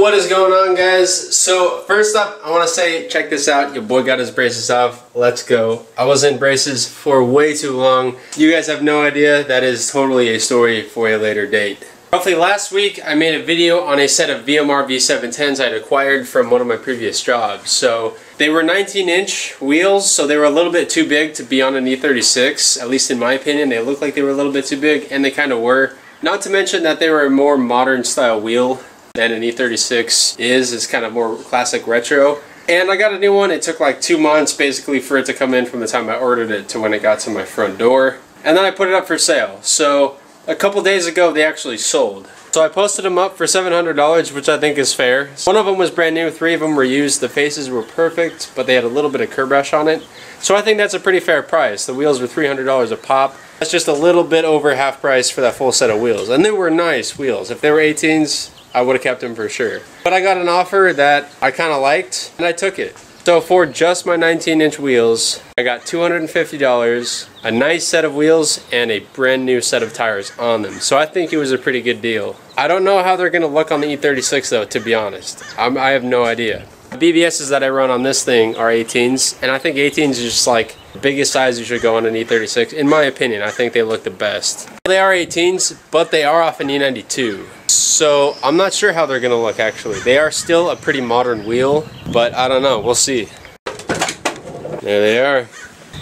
What is going on guys? So first up, I want to say check this out. Your boy got his braces off. Let's go. I was in braces for way too long. You guys have no idea. That is totally a story for a later date. Roughly last week, I made a video on a set of VMR V710s I'd acquired from one of my previous jobs. So they were 19 inch wheels, so they were a little bit too big to be on an E36, at least in my opinion. They looked like they were a little bit too big, and they kind of were. Not to mention that they were a more modern style wheel than an E36 is. It's kind of more classic retro. And I got a new one. It took like two months basically for it to come in from the time I ordered it to when it got to my front door. And then I put it up for sale. So a couple days ago they actually sold. So I posted them up for $700, which I think is fair. One of them was brand new, three of them were used. The faces were perfect, but they had a little bit of curb rash on it. So I think that's a pretty fair price. The wheels were $300 a pop. That's just a little bit over half price for that full set of wheels. And they were nice wheels. If they were 18s, I would have kept them for sure. But I got an offer that I kind of liked, and I took it. So for just my 19 inch wheels, I got $250, a nice set of wheels, and a brand new set of tires on them. So I think it was a pretty good deal. I don't know how they're going to look on the E36 though, to be honest. I'm, I have no idea. The BBSs that I run on this thing are 18s, and I think 18s is just like the biggest size you should go on an E36. In my opinion, I think they look the best. They are 18s, but they are off an E92. So I'm not sure how they're to look actually. They are still a pretty modern wheel, but I don't know. We'll see. There they are.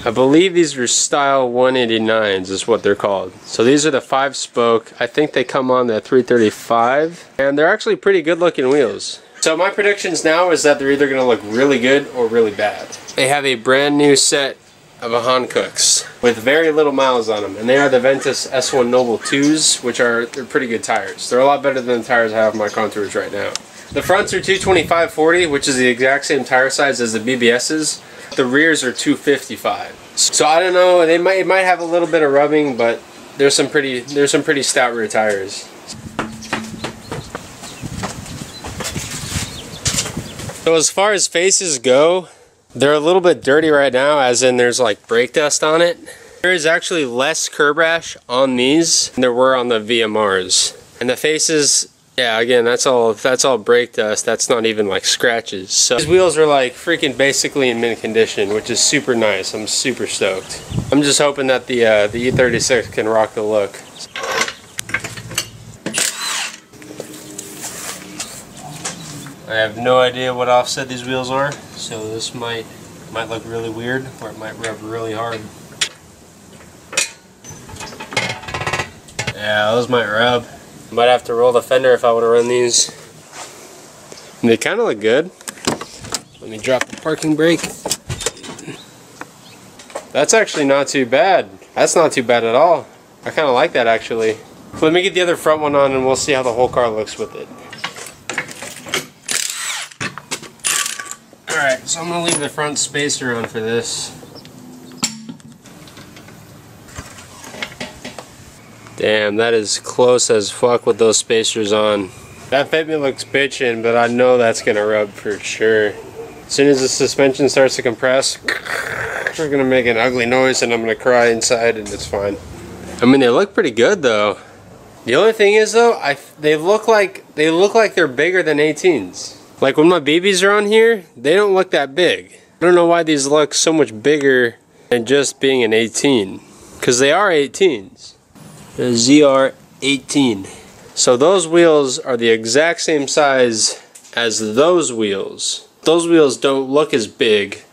I believe these are style 189s is what they're called. So these are the five spoke. I think they come on the 335 and they're actually pretty good looking wheels. So my predictions now is that they're either going to look really good or really bad. They have a brand new set of Hankooks with very little miles on them and they are the Ventus S1 Noble 2s which are they're pretty good tires. They're a lot better than the tires I have on my Contours right now. The fronts are 225-40 which is the exact same tire size as the BBS's. The rears are 255. So I don't know, they might it might have a little bit of rubbing but there's some pretty there's some pretty stout rear tires. So as far as faces go, they're a little bit dirty right now, as in there's like brake dust on it. There is actually less curb rash on these than there were on the VMRs. And the faces, yeah, again, that's all that's all brake dust. That's not even like scratches. So these wheels are like freaking basically in mint condition, which is super nice. I'm super stoked. I'm just hoping that the uh, the E36 can rock the look. I have no idea what offset these wheels are, so this might might look really weird or it might rub really hard. Yeah, those might rub. Might have to roll the fender if I want to run these. They kind of look good. Let me drop the parking brake. That's actually not too bad. That's not too bad at all. I kind of like that actually. Let me get the other front one on and we'll see how the whole car looks with it. So I'm going to leave the front spacer on for this. Damn, that is close as fuck with those spacers on. That fitment looks bitchin', but I know that's going to rub for sure. As soon as the suspension starts to compress, we're going to make an ugly noise and I'm going to cry inside and it's fine. I mean, they look pretty good though. The only thing is though, I they look like they look like they're bigger than 18s. Like when my BBs are on here, they don't look that big. I don't know why these look so much bigger than just being an 18. Because they are 18s. A ZR18. So those wheels are the exact same size as those wheels. Those wheels don't look as big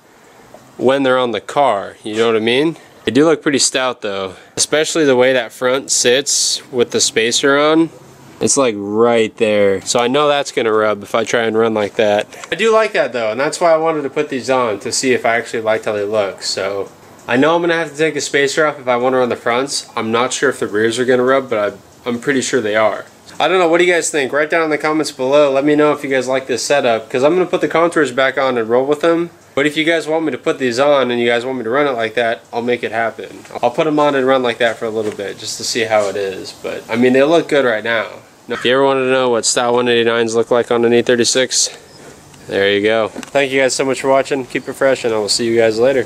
when they're on the car, you know what I mean? They do look pretty stout though. Especially the way that front sits with the spacer on. It's like right there. So I know that's gonna rub if I try and run like that. I do like that though, and that's why I wanted to put these on to see if I actually liked how they look. So I know I'm gonna have to take the spacer off if I want to run the fronts. I'm not sure if the rears are gonna rub, but I, I'm pretty sure they are. I don't know, what do you guys think? Write down in the comments below. Let me know if you guys like this setup, because I'm gonna put the contours back on and roll with them. But if you guys want me to put these on and you guys want me to run it like that, I'll make it happen. I'll put them on and run like that for a little bit just to see how it is. But I mean, they look good right now. If you ever wanted to know what Style 189s look like on an E36, there you go. Thank you guys so much for watching. Keep it fresh and I will see you guys later.